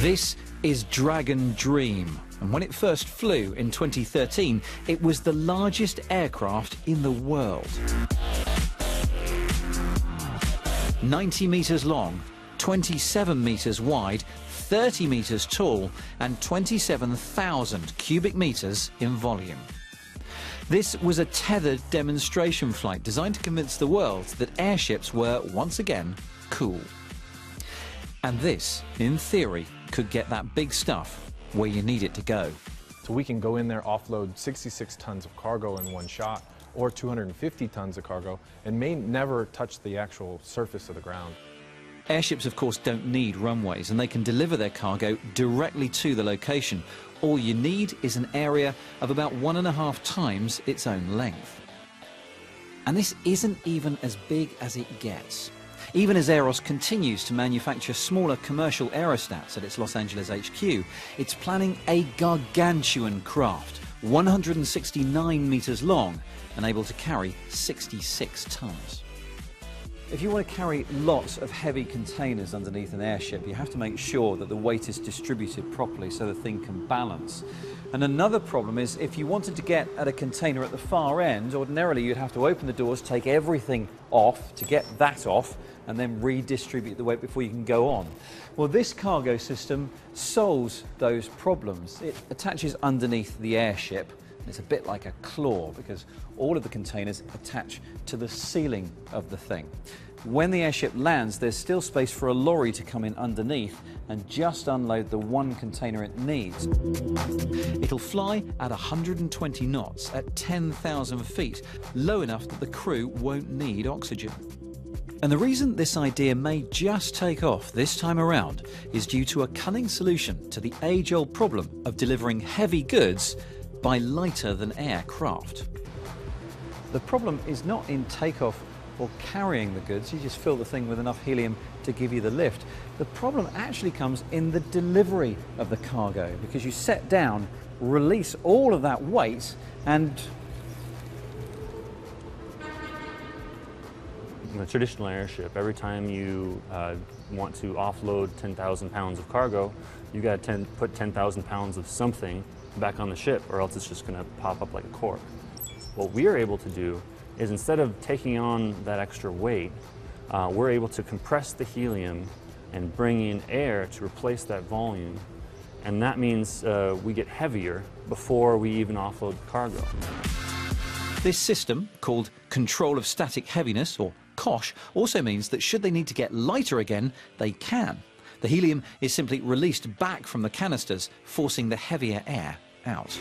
This is Dragon Dream, and when it first flew in 2013, it was the largest aircraft in the world. 90 metres long, 27 metres wide, 30 metres tall, and 27,000 cubic metres in volume. This was a tethered demonstration flight designed to convince the world that airships were, once again, cool. And this, in theory, could get that big stuff where you need it to go. So we can go in there, offload 66 tons of cargo in one shot, or 250 tons of cargo, and may never touch the actual surface of the ground. Airships, of course, don't need runways, and they can deliver their cargo directly to the location. All you need is an area of about one and a half times its own length. And this isn't even as big as it gets. Even as Aeros continues to manufacture smaller commercial aerostats at its Los Angeles HQ, it's planning a gargantuan craft, 169 metres long and able to carry 66 tonnes. If you want to carry lots of heavy containers underneath an airship, you have to make sure that the weight is distributed properly so the thing can balance. And another problem is if you wanted to get at a container at the far end, ordinarily you'd have to open the doors, take everything off to get that off, and then redistribute the weight before you can go on. Well, this cargo system solves those problems. It attaches underneath the airship it's a bit like a claw because all of the containers attach to the ceiling of the thing. When the airship lands, there's still space for a lorry to come in underneath and just unload the one container it needs. It'll fly at 120 knots at 10,000 feet, low enough that the crew won't need oxygen. And the reason this idea may just take off this time around is due to a cunning solution to the age-old problem of delivering heavy goods by lighter than air craft. The problem is not in takeoff or carrying the goods, you just fill the thing with enough helium to give you the lift. The problem actually comes in the delivery of the cargo because you set down, release all of that weight and In a traditional airship, every time you uh, want to offload 10,000 pounds of cargo, you got to put 10,000 pounds of something back on the ship or else it's just going to pop up like a cork. What we are able to do is instead of taking on that extra weight, uh, we're able to compress the helium and bring in air to replace that volume. And that means uh, we get heavier before we even offload cargo. This system, called Control of Static Heaviness, or COSH, also means that should they need to get lighter again, they can. The helium is simply released back from the canisters, forcing the heavier air out.